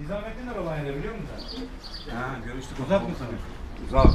Nizamettin de Romanya'da biliyor musun sen? Ha görüştük. Uzak mı sana? Uzak.